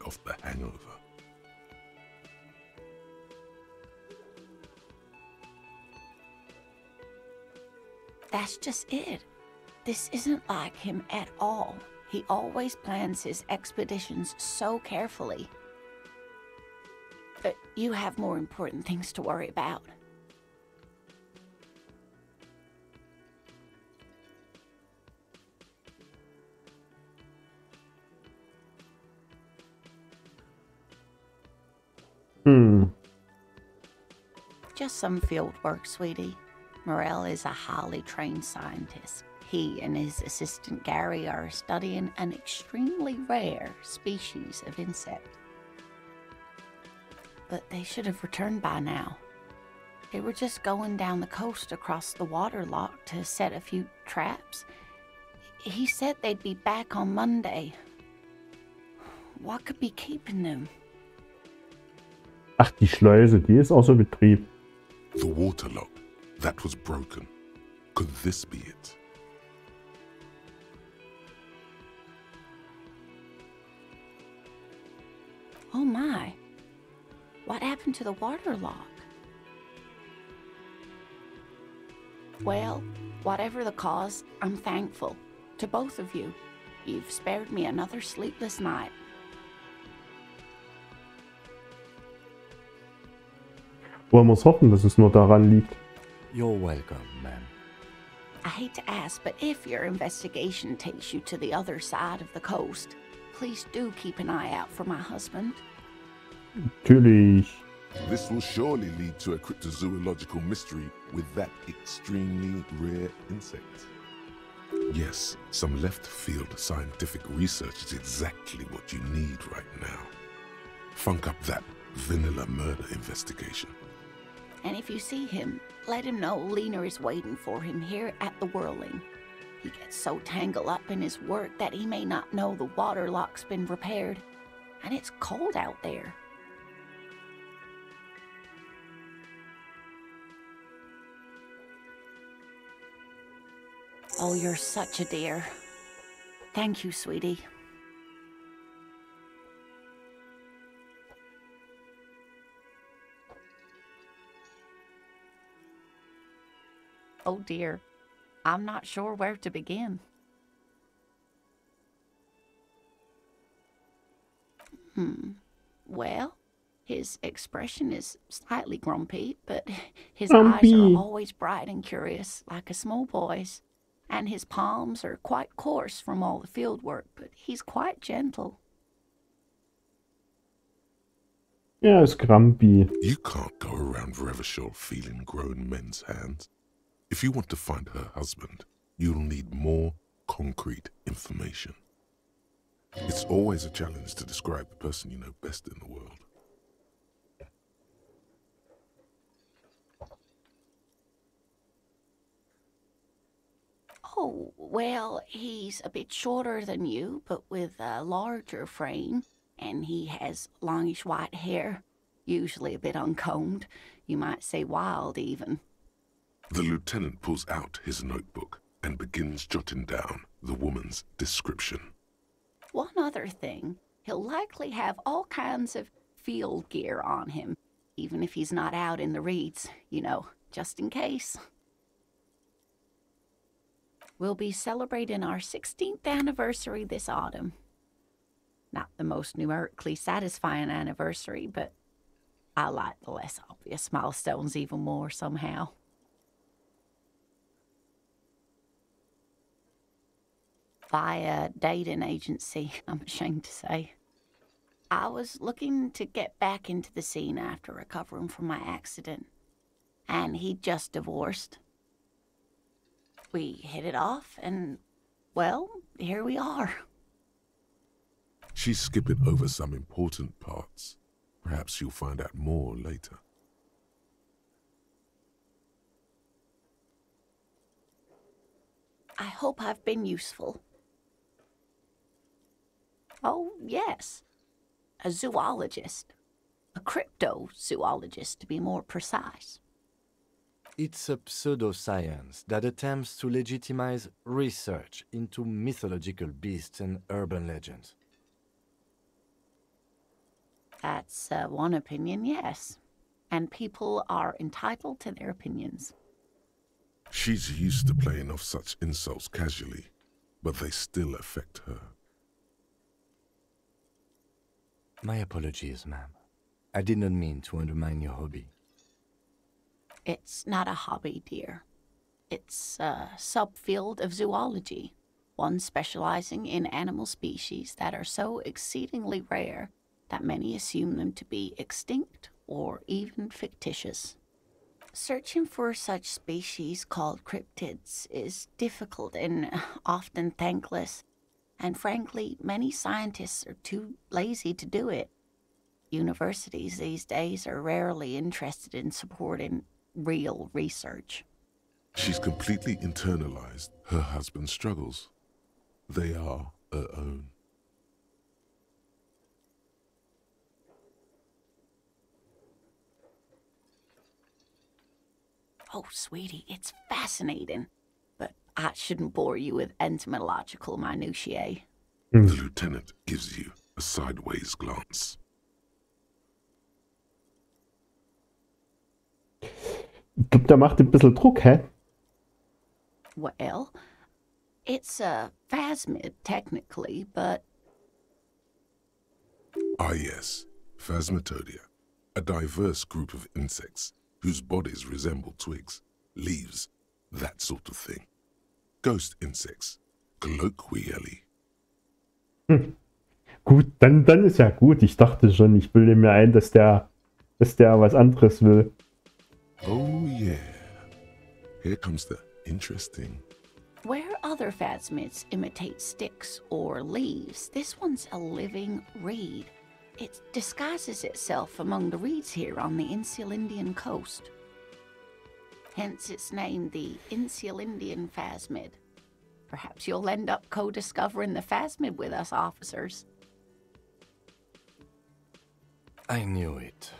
off the hangover. That's just it. This isn't like him at all. He always plans his expeditions so carefully. But you have more important things to worry about. Hmm. Just some field work, sweetie. Morell is a highly trained scientist. He and his assistant Gary are studying an extremely rare species of insect. But they should have returned by now. They were just going down the coast across the water lock to set a few traps. He said they'd be back on Monday. What could be keeping them? Ach, die Schleuse, die ist außer Betrieb. The water lock, that was broken. Could this be it? Oh my. What happened to the water lock? Well, whatever the cause, I'm thankful. To both of you. You've spared me another sleepless night. Wollen wir es hoffen, dass es nur daran liegt. You're welcome, ma'am. I hate to ask, but if your investigation takes you to the other side of the coast, please do keep an eye out for my husband. Natürlich. This will surely lead to a cryptozoological mystery with that extremely rare insect. Yes, some left field scientific research is exactly what you need right now. Funk up that vanilla murder investigation. And if you see him, let him know Lena is waiting for him here at the Whirling. He gets so tangled up in his work that he may not know the water lock's been repaired. And it's cold out there. Oh, you're such a dear. Thank you, sweetie. Oh dear, I'm not sure where to begin. Hmm. Well, his expression is slightly grumpy, but his eyes are always bright and curious, like a small boy's. And his palms are quite coarse from all the field work, but he's quite gentle. Yeah, it's Grumpy. You can't go around Revachol feeling grown men's hands. If you want to find her husband, you'll need more concrete information. It's always a challenge to describe the person you know best in the world. Oh, well, he's a bit shorter than you, but with a larger frame, and he has longish white hair, usually a bit uncombed. You might say wild, even. The lieutenant pulls out his notebook and begins jotting down the woman's description. One other thing, he'll likely have all kinds of field gear on him, even if he's not out in the reeds, you know, just in case. We'll be celebrating our 16th anniversary this autumn. Not the most numerically satisfying anniversary, but I like the less obvious milestones even more somehow. Via dating agency, I'm ashamed to say. I was looking to get back into the scene after recovering from my accident, and he'd just divorced. We hit it off, and, well, here we are. She's skipping over some important parts. Perhaps you'll find out more later. I hope I've been useful. Oh, yes. A zoologist. A cryptozoologist, to be more precise. It's a pseudoscience that attempts to legitimize research into mythological beasts and urban legends. That's uh, one opinion, yes. And people are entitled to their opinions. She's used to playing off such insults casually, but they still affect her. My apologies, ma'am. I did not mean to undermine your hobby. It's not a hobby, dear. It's a subfield of zoology, one specializing in animal species that are so exceedingly rare that many assume them to be extinct or even fictitious. Searching for such species called cryptids is difficult and often thankless, and frankly, many scientists are too lazy to do it. Universities these days are rarely interested in supporting real research. She's completely internalized her husband's struggles. They are her own. Oh, sweetie, it's fascinating. But I shouldn't bore you with entomological minutiae. The lieutenant gives you a sideways glance. Ich glaube, der macht ein bisschen Druck, hä? Well, it's a phasmid, technically, but Ah, yes, Phasmatodea, a diverse group of insects whose bodies resemble twigs, leaves, that sort of thing. Ghost insects, colloquially. Gut, dann, dann ist ja gut. Ich dachte schon, ich bilde mir ein, dass der, dass der was anderes will. Oh, yeah. Here comes the interesting. where other phasmids imitate sticks or leaves, this one's a living reed. It disguises itself among the reeds here on the Insulindian coast. Hence it's name, the Insulindian phasmid. Perhaps you'll end up co-discovering the phasmid with us officers. I knew it.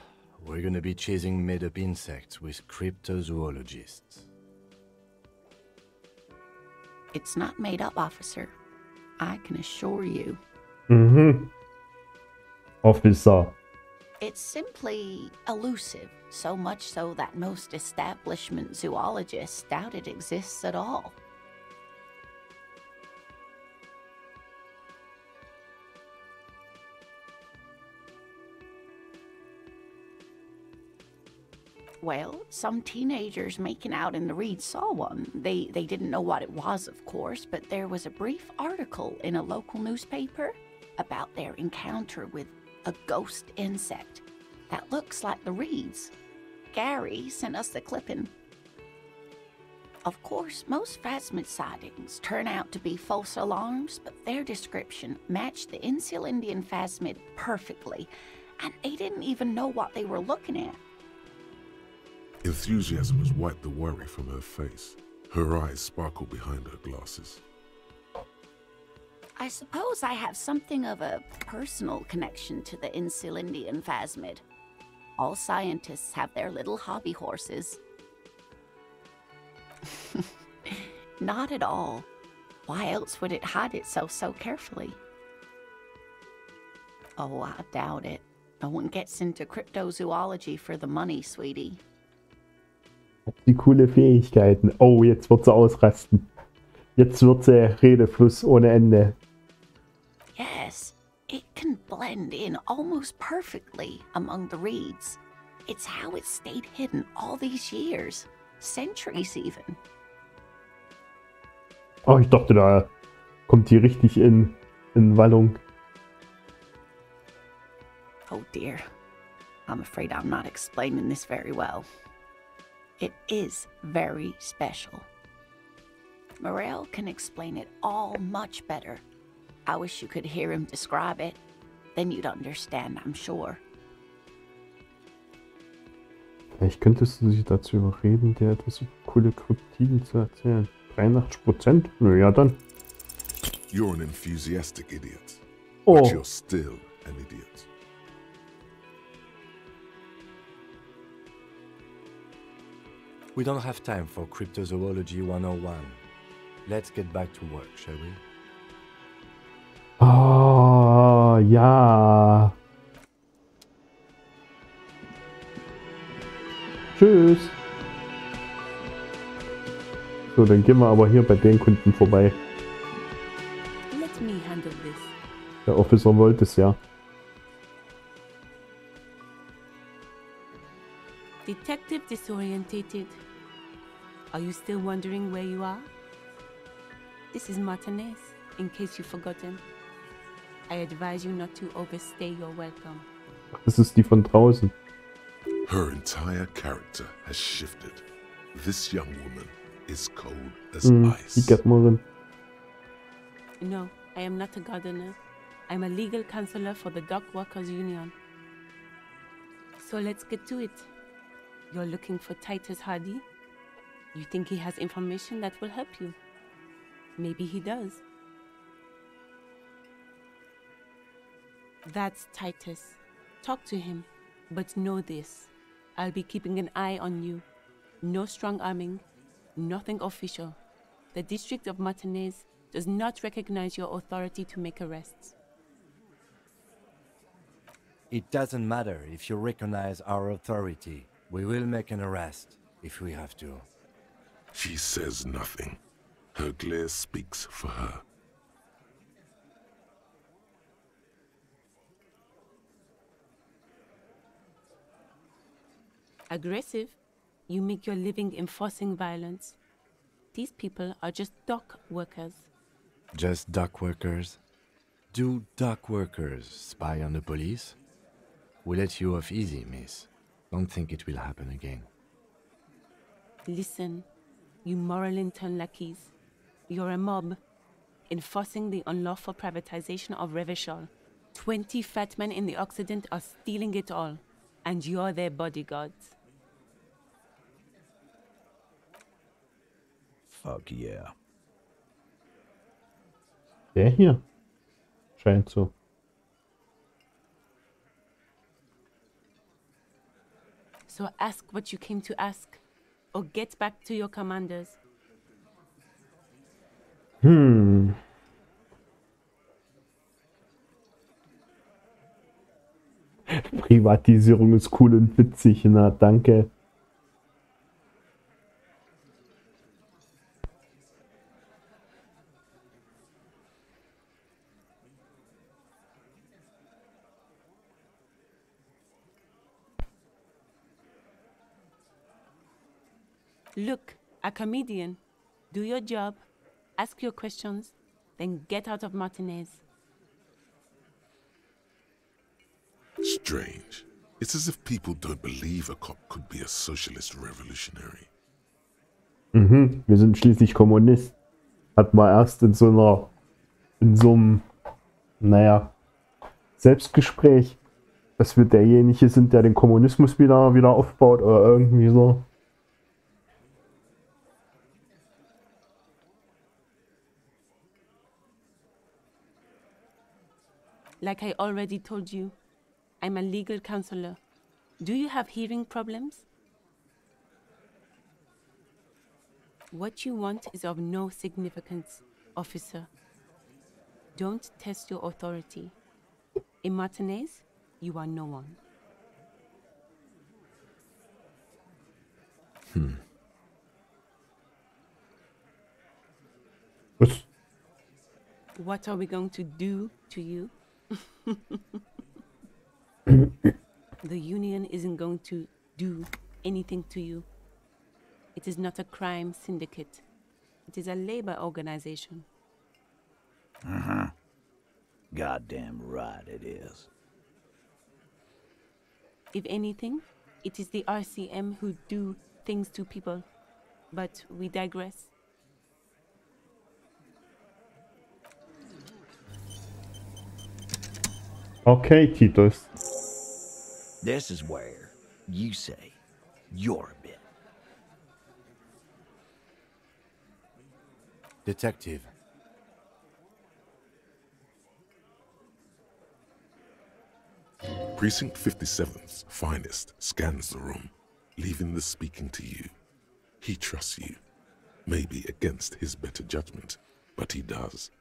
We're gonna be chasing made up insects with cryptozoologists. It's not made up, officer. I can assure you. Mm Mhm. Officer. It's simply elusive, so much so that most establishment zoologists doubt it exists at all. Well, some teenagers making out in the reed saw one. They they didn't know what it was, of course, but there was a brief article in a local newspaper about their encounter with a ghost insect that looks like the reeds. Gary sent us the clipping. Of course, most phasmid sightings turn out to be false alarms, but their description matched the Insulindian phasmid perfectly, and they didn't even know what they were looking at. Enthusiasm has wiped the worry from her face. Her eyes sparkle behind her glasses. I suppose I have something of a personal connection to the Insulindian phasmid. All scientists have their little hobby horses. Not at all. Why else would it hide itself so carefully? Oh, I doubt it. No one gets into cryptozoology for the money, sweetie. Die coole Fähigkeiten. Oh, jetzt wird sie ausrasten. Jetzt wird sie Redefluss ohne Ende. Yes, it can blend in almost perfectly among the reeds. It's how it stayed hidden all these years, centuries even. Oh, ich dachte, da kommt die richtig in, in Wallung. Oh dear, I'm afraid I'm not explaining this very well. It is very special. Morell can explain it all much better. I wish you could hear him describe it. Then you'd understand, I'm sure. Vielleicht könntest du sie dazu überreden, dir etwas coole Kryptiden zu erzählen. 83 Prozent? Nö, ja dann. You're an enthusiastic idiot, Oh, but you're still an idiot. We don't have time for Cryptozoology 101. Let's get back to work, shall we? ja. Tschüss. So, dann gehen wir aber hier bei den Kunden vorbei. Der Officer wollte es ja. Detective disorientated. Are you still wondering where you are? This is Martinez, in case you've forgotten. I advise you not to overstay your welcome. Das ist die von draußen. Her entire character has shifted. This young woman is cold as mm, die ice. Gärtnerin. No, I am not a gardener. I'm a legal counselor for the Dock Workers Union. So let's get to it. You're looking for Titus Hardy? You think he has information that will help you? Maybe he does. That's Titus. Talk to him, but know this I'll be keeping an eye on you. No strong arming, nothing official. The District of Martinez does not recognize your authority to make arrests. It doesn't matter if you recognize our authority. We will make an arrest if we have to. She says nothing. Her glare speaks for her. Aggressive, you make your living enforcing violence. These people are just dock workers. Just dock workers? Do dock workers spy on the police? We let you off easy, miss. Don't think it will happen again. Listen, you Moralintern lackeys. You're a mob, enforcing the unlawful privatization of Revachol. Twenty fat men in the Occident are stealing it all, and you're their bodyguards. Fuck yeah. Der hier. Scheint so. So ask what you came to ask, or get back to your commanders. Hm. Privatisierung ist cool und witzig. Na, danke. Look, a comedian. Do your job, ask your questions, then get out of Martinez. Strange. It's as if people don't believe a cop could be a socialist revolutionary. Mhm. Wir sind schließlich Kommunist. Hat man erst in so einer, in so einem, naja, Selbstgespräch, dass wir derjenige sind, der den Kommunismus wieder, wieder aufbaut oder irgendwie so. Like I already told you, I'm a legal counselor. Do you have hearing problems? What you want is of no significance, officer. Don't test your authority. In Martinez, you are no one. Hmm. Was? What are we going to do to you? the union isn't going to do anything to you. It is not a crime syndicate. It is a labor organization. Uh huh. Goddamn right it is. If anything, it is the RCM who do things to people. But we digress. Okay, Titus. This is where you say you're a bit. Detective, Precinct 57's finest scans the room, leaving the speaking to you. He trusts you, maybe against his better judgment, but he does.